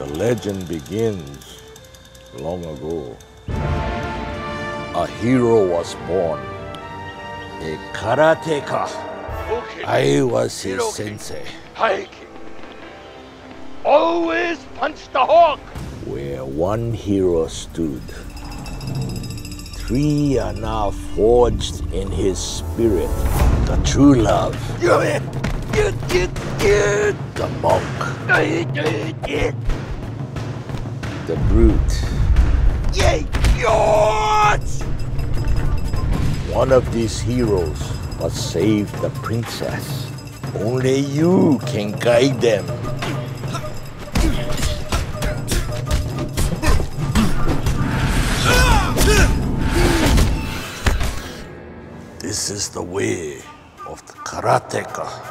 The legend begins long ago. A hero was born, a karateka. I was his sensei. Always punch the hawk. Where one hero stood, three are now forged in his spirit. The true love, the monk. The brute. Yay, yacht. One of these heroes must save the princess. Only you can guide them. This is the way of the karateka.